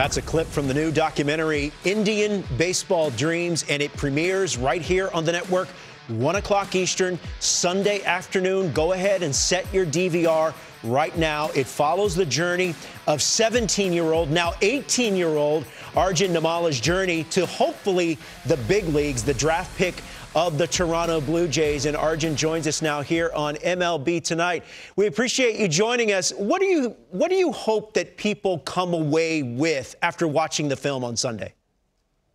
That's a clip from the new documentary, Indian Baseball Dreams, and it premieres right here on the network, 1 o'clock Eastern, Sunday afternoon. Go ahead and set your DVR right now. It follows the journey of 17 year old, now 18 year old Arjun Nimmala's journey to hopefully the big leagues, the draft pick of the Toronto Blue Jays. And Arjun joins us now here on MLB Tonight. We appreciate you joining us. What do you what do you hope that people come away with after watching the film on Sunday?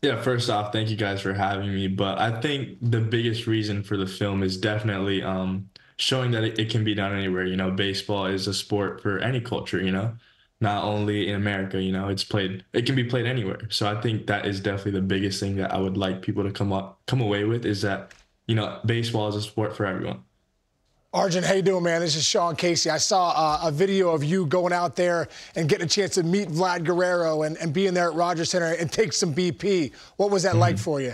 Yeah, first off, thank you guys for having me. But I think the biggest reason for the film is definitely um, showing that it, it can be done anywhere. You know, baseball is a sport for any culture, you know not only in America, you know, it's played it can be played anywhere. So I think that is definitely the biggest thing that I would like people to come up come away with is that, you know, baseball is a sport for everyone. Arjun, how you doing, man? This is Sean Casey. I saw uh, a video of you going out there and getting a chance to meet Vlad Guerrero and, and being there at Rogers Center and take some BP. What was that mm-hmm. like for you?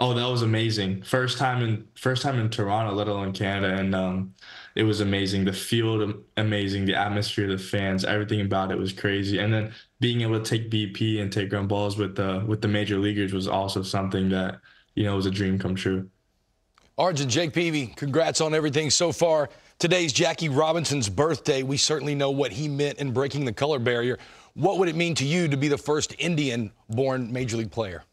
Oh, that was amazing. First time in first time in Toronto, let alone Canada, and um, it was amazing. The field amazing, the atmosphere, the fans, everything about it was crazy. And then being able to take BP and take ground balls with the with the major leaguers was also something that you know was a dream come true. Arjun Jake Peavy, congrats on everything so far. Today's Jackie Robinson's birthday. We certainly know what he meant in breaking the color barrier. What would it mean to you to be the first Indian-born major league player?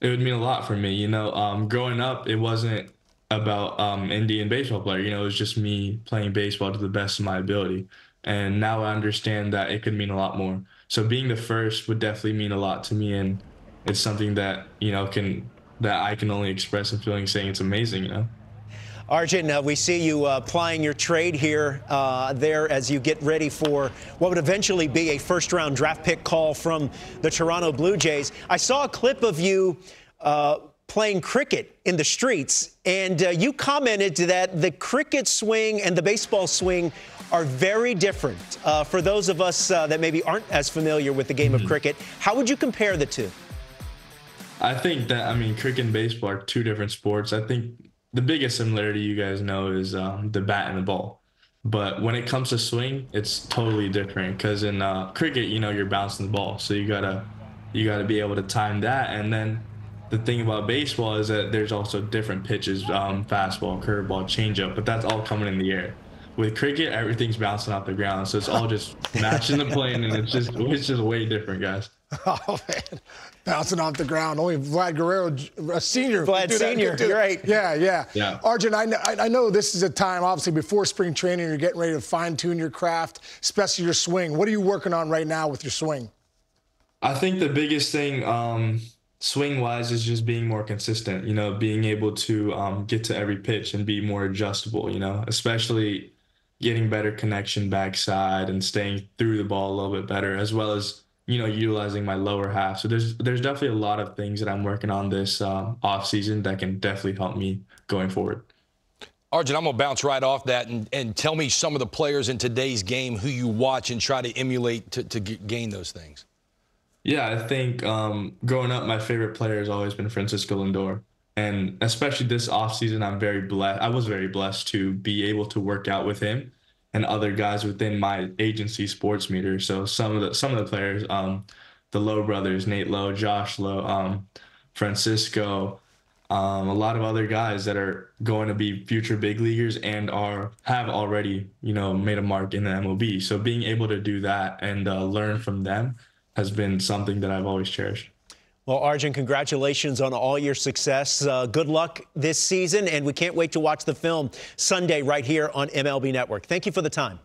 It would mean a lot for me. You know, um, growing up, it wasn't about um, Indian baseball player. You know, it was just me playing baseball to the best of my ability. And now I understand that it could mean a lot more. So being the first would definitely mean a lot to me, and it's something that you know can that I can only express a feeling saying it's amazing. You know. Arjun, uh, we see you uh, plying your trade here, uh, there as you get ready for what would eventually be a first round draft pick call from the Toronto Blue Jays. I saw a clip of you uh, playing cricket in the streets, and uh, you commented that the cricket swing and the baseball swing are very different. Uh, for those of us uh, that maybe aren't as familiar with the game mm-hmm. of cricket, how would you compare the two? I think that, I mean, cricket and baseball are two different sports. I think the biggest similarity you guys know is um, the bat and the ball. But when it comes to swing, it's totally different because in uh, cricket, you know, you're bouncing the ball. So you gotta, you gotta be able to time that. And then the thing about baseball is that there's also different pitches, um, fastball, curveball, changeup, but that's all coming in the air. With cricket, everything's bouncing off the ground, so it's all just matching the plane, and it's just it's just way different, guys. Oh man, bouncing off the ground. Only Vlad Guerrero, a senior. Vlad senior, you're right. Yeah, yeah. Yeah. Arjun, I know, I know this is a time, obviously, before spring training, you're getting ready to fine tune your craft, especially your swing. What are you working on right now with your swing? I think the biggest thing um, swing wise is just being more consistent, you know, being able to um, get to every pitch and be more adjustable, you know, especially getting better connection backside and staying through the ball a little bit better, as well as, you know, utilizing my lower half. So there's there's definitely a lot of things that I'm working on this um, off season that can definitely help me going forward. Arjun, I'm going to bounce right off that and, and tell me some of the players in today's game who you watch and try to emulate to, to gain those things. Yeah, I think um, growing up, my favorite player has always been Francisco Lindor. And especially this offseason, I'm very blessed. I was very blessed to be able to work out with him and other guys within my agency, sports meter So some of the some of the players, um, the Lowe brothers, Nate Lowe, Josh Lowe, um, Francisco, um, a lot of other guys that are going to be future big leaguers and are have already you know made a mark in the MLB. So being able to do that and uh, learn from them has been something that I've always cherished. Well, Arjun, congratulations on all your success. Uh, good luck this season, and we can't wait to watch the film Sunday right here on MLB Network. Thank you for the time.